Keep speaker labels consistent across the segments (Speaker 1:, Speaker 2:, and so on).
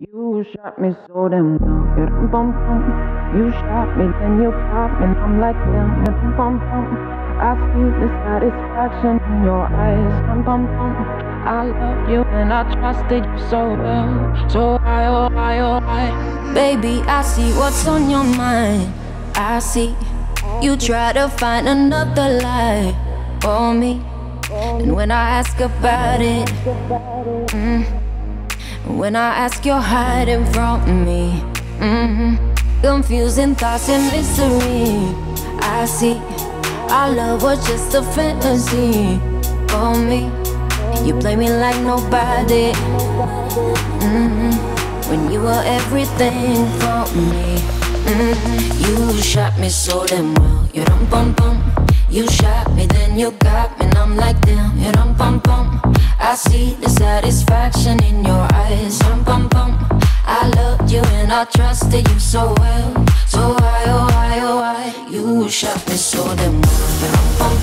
Speaker 1: You shot me so damn well. Bum, bum. You shot me, then you popped, and I'm like damn. Bum, bum. I see the satisfaction in your eyes. Bum, bum, bum. I love you and I trusted you so well. So I, oh, I, oh, I.
Speaker 2: Baby, I see what's on your mind. I see you try to find another lie for me. And when I ask about it, mm, when I ask, you're hiding from me. Mm-hmm. Confusing thoughts and mystery. I see our love was just a fantasy for me. You play me like nobody. Mm-hmm. When you were everything for me. Mm-hmm. You shot me so damn well. You dum bum bum. You shot me, then you got me, and I'm like damn. You dum bum bum. I see the satisfaction in your eyes. Dum bum bum. I loved you and I trusted you so well. So why, oh why, oh why? You shot me so damn well. Bum bum.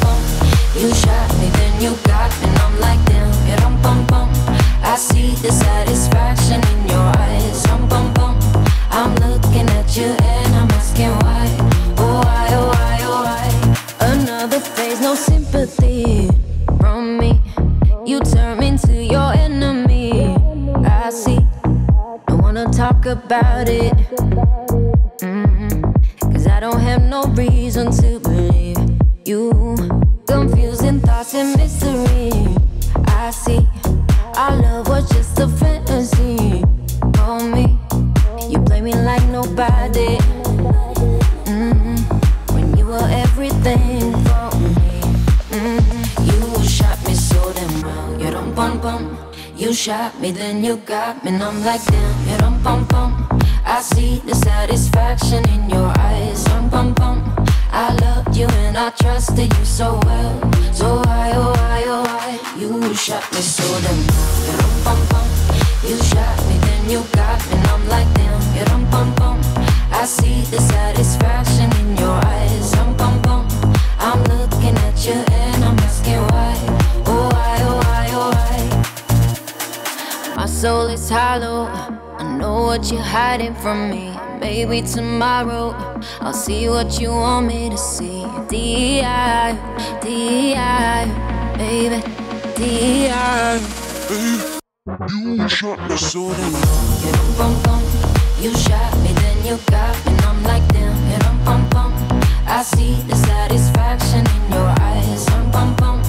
Speaker 2: Wanna talk about it. Mm-hmm. Cause I don't have no reason to believe you. Confusing thoughts and mystery. I see. Our love was just a fantasy for me. You play me like nobody. Mm-hmm. When you were everything for me. Mm-hmm. You shot me so damn well. You don't bum bum. You shot me, then you got me, and I'm like damn. Bum bum. I see the satisfaction in your eyes. Dum bum bum. I loved you and I trusted you so well. So why, oh why, oh why? You shot me so damn well. Dum bum bum. You shot me, then you got me, I'm like what you're hiding from me. Maybe tomorrow I'll see what you want me to see. D.I. D.I. Baby, D.I.
Speaker 3: You shot me so damn
Speaker 2: You dum bum bum. You shot me, then you got me, and I'm like damn. You dum bum bum. I see the satisfaction in your eyes. Dum bum bum.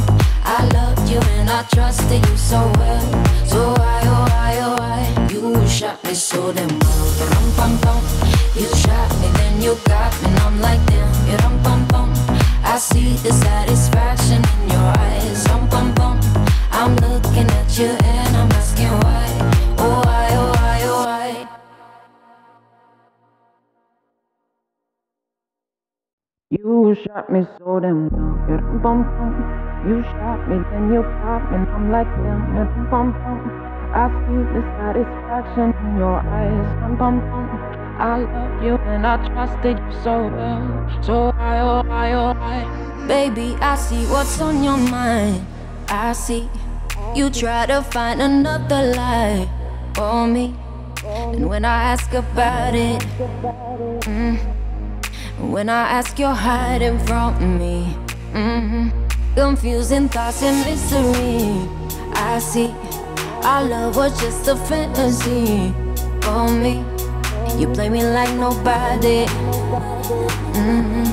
Speaker 2: I loved you and I trusted you so well. So why, oh why, oh why? You shot me so damn well. You shot me, then you got me, and I'm like damn. I see the satisfaction in your eyes. I'm looking at you and I'm asking why. Oh why, oh why, oh why?
Speaker 1: You shot me so damn well. You shot me, then you popped, and I'm like damn. I see the satisfaction in your eyes. I love you and I trusted you so well. So I, oh I, oh I.
Speaker 2: Baby, I see what's on your mind. I see you try to find another lie for me. And when I ask about it, mm, when I ask, you're hiding from me. Mm-hmm. Confusing thoughts and mystery. I see our love was just a fantasy for me. You play me like nobody. Mm-hmm.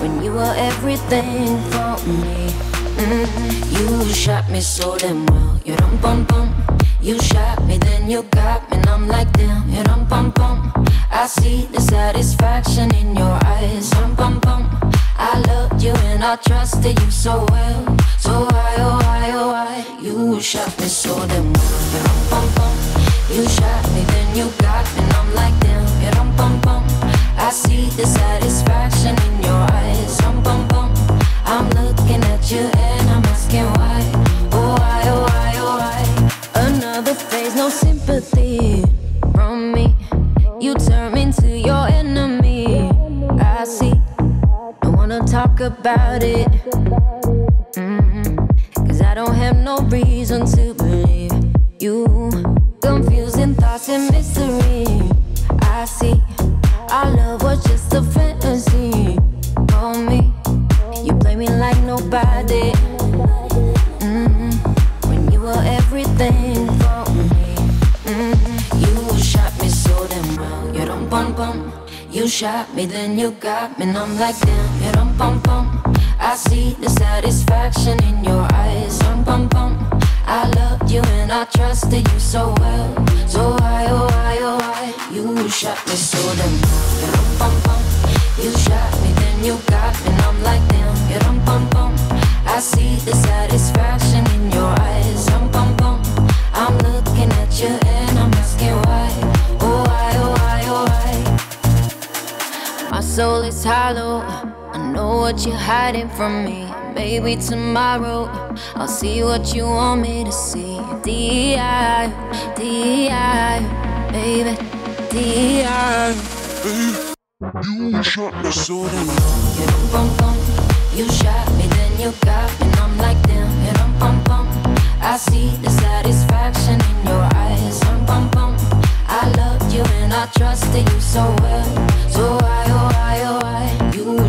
Speaker 2: When you were everything for me. Mm-hmm. You shot me so damn well. You dum bum bum. You shot me, then you got me, and I'm like damn. You dum bum bum. I see the satisfaction in your eyes. Dum bum bum. I loved you and I trusted you so well. So why, oh why, oh why? You shot me so damn well. You shot me, then you got me, and I'm like damn. Have no reason to believe you. Confusing thoughts and mystery. I see our love was just a fantasy. For me, you play me like nobody. Mm-hmm. When you were everything for me. Mm-hmm. You shot me so damn well. You don't bum bum. You shot me, then you got me, and I'm like damn. You don't bum bum. I see the satisfaction in your eyes. Bum bum bum. I loved you and I trusted you so well. So why, oh why, oh why? You shot me so damn well. Bum bum. You shot me, then you got me, and I'm like damn. Don't bum bum. I see the satisfaction in your eyes. Bum bum bum. I'm looking at you and I'm asking why. Oh why, oh why, oh why? My soul is hollow. What you're hiding from me. Maybe tomorrow I'll see what you want me to see. D.I. D.I. Baby, D.I.
Speaker 3: You shot me so damn
Speaker 2: You dum bum bum. You shot me, then you got me, and I'm like damn. You dum bum bum. I see the satisfaction in your eyes. Dum bum bum. I loved you and I trusted you so well. So why, oh why, oh why?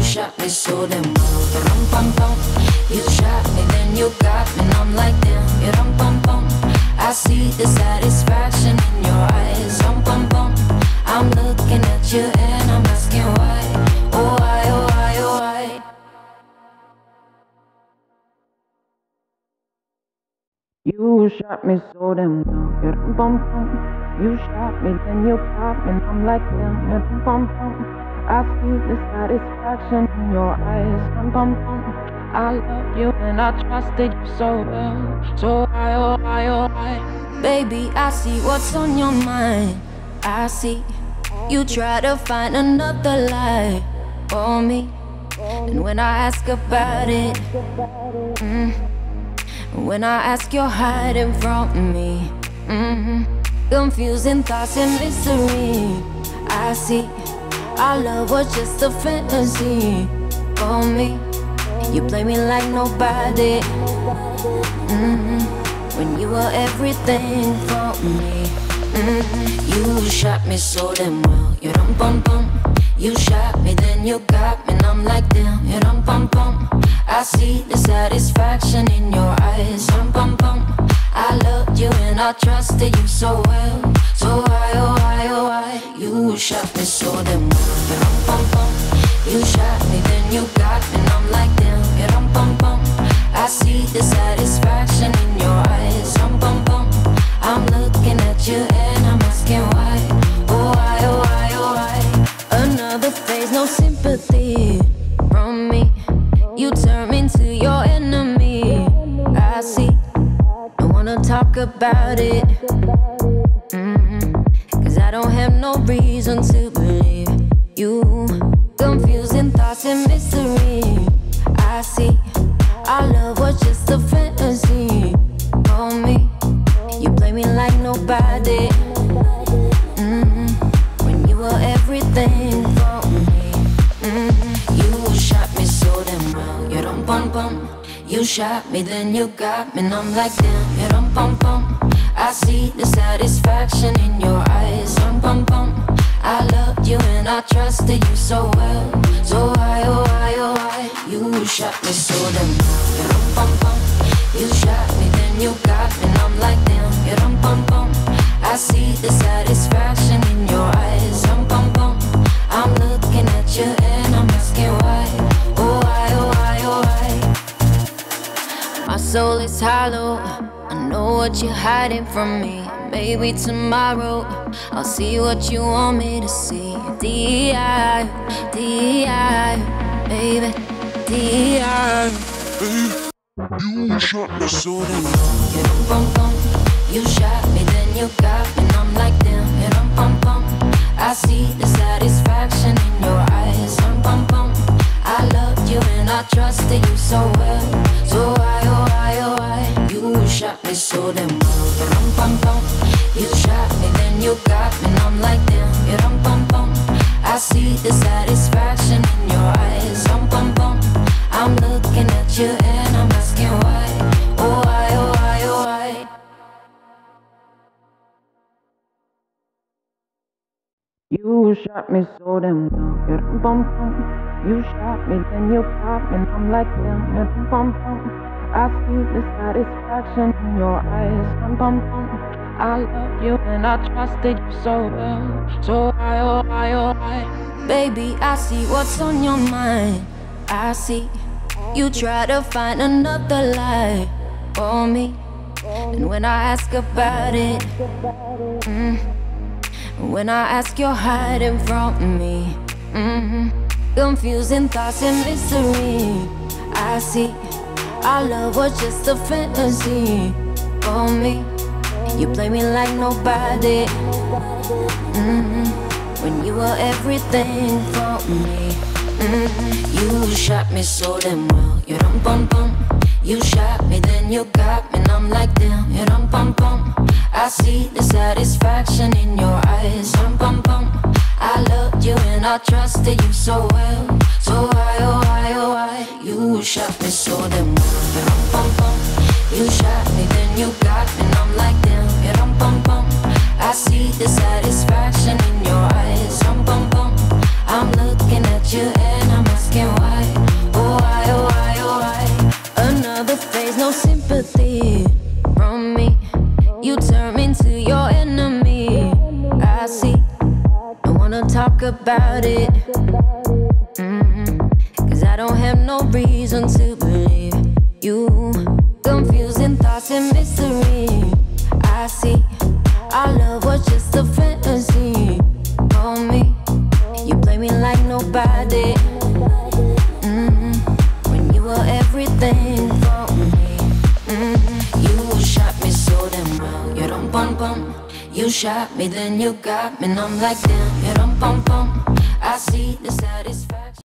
Speaker 2: Shot me so damn well. You shot me, then you got me, and I'm like damn. You dum bum bum. I see the satisfaction in your eyes. Dum bum bum. I'm looking at you and I'm asking why. Oh why, oh why, oh why?
Speaker 1: You shot me so damn well. You dum bum bum. You shot me, then you got me, and I'm like damn. You dum bum bum. I see the satisfaction in your eyes. Dum bum bum. I love you and I trusted you so well. So why, oh why, oh why?
Speaker 2: Baby, I see what's on your mind. I see you try to find another lie for me. And when I ask about it, mm, when I ask, you're hiding from me. hmm Confusing thoughts and mystery. I see our love was just a fantasy for me. You play me like nobody. hmm When you were everything for me. hmm You shot me so damn well. You dum bum bum. You shot me, then you got me, and I'm like damn. You dum bum bum. I see the satisfaction in your eyes. Dum bum bum. I loved you and I trusted you so well. So why, oh why, oh why? You shot me so damn well. Bum bum. You shot me, then you got me, and I'm like damn. Dum bum bum. I see the satisfaction in your eyes. About it. Mm-hmm. Cause I don't have no reason to believe you. Confusing thoughts and mystery. I see. Our love was just a fantasy for me. You play me like nobody. Shot me, then you got me, and I'm like damn. You don't bum bum. I see the satisfaction in your eyes. Dum bum bum. I loved you and I trusted you so well. So why, oh why, oh why? You shot me so damn. You dum bum bum. You shot me, then you got me, and I'm like damn. You dum bum bum. I see the satisfaction in your eyes. Soul is hollow. I know what you're hiding from me. Maybe tomorrow I'll see what you want me to see. D.I. D.I. Baby, D.I.
Speaker 3: You shot me so damn
Speaker 2: dum bum bum. You shot me, then you got me, and I'm like damn. You dum bum bum. I see the satisfaction in your eyes. Dum bum bum. I loved you and I trusted you so well. So why, me so damn well. You dum bum bum. You shot me, then you got me, and I'm like damn. You dum bum bum. I see the satisfaction in your eyes. Dum bum bum. I'm looking at you and I'm asking why. Oh why, oh why, oh why?
Speaker 1: You shot me so damn well. Yeah, bum bum. You shot me, then you popped me, and I'm like damn. Yeah, bum bum. I see the satisfaction in your eyes. Bum bum bum. I love you and I trusted you so well. So I, oh I, oh I.
Speaker 2: Baby, I see what's on your mind. I see you try to find another lie for me. And when I ask about it, mm, when I ask, you're hiding from me. Mm, confusing thoughts and mystery. I see our love was just a fantasy for me. You play me like nobody. Mm, when you were everything for me. Mm, you shot me so damn well. You dum bum bum. You shot me, then you got me, and I'm like damn. You dum bum bum. I see the satisfaction in your eyes. Dum bum bum. I loved you and I trusted you so well. So why, oh why, oh why? You shot me so damn well. You bum bum. Shot me, then you got me, and I'm like damn. You dum bum bum. I see the satisfaction in your eyes. Dum bum bum. I'm looking at you and I'm asking why. Oh why, oh why, oh why? Another phase, no sympathy from me. You turn me into your enemy. I see. Don't wanna talk about it. Reason to believe you. Confusing thoughts and mystery. I see. Our love was just a fantasy for me. You play me like nobody. Mm, when you were everything for me. Mm, you shot me so damn well. You dum bum bum. You shot me, then you got me, and I'm like damn. You dum bum bum. I see the satisfaction.